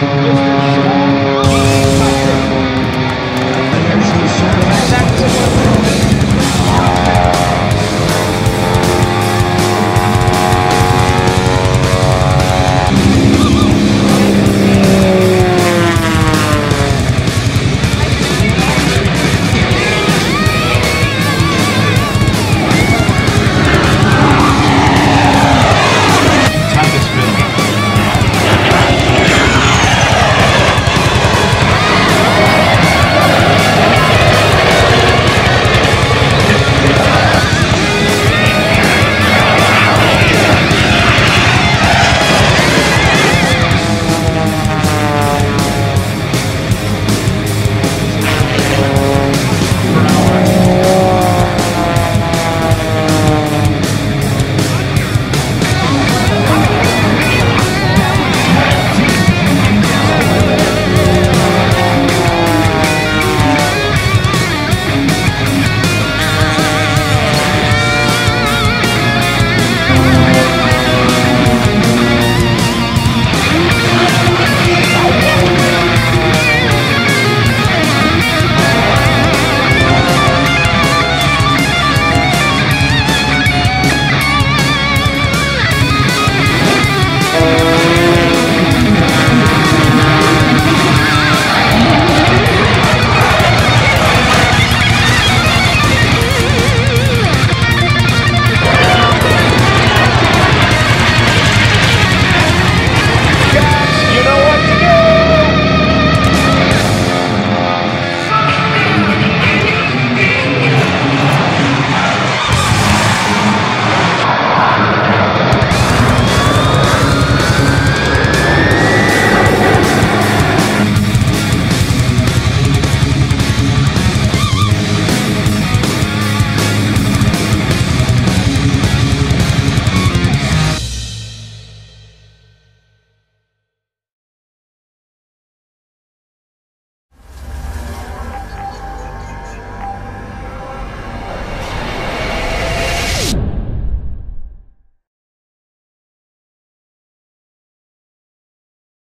Mr. Sean Patrick.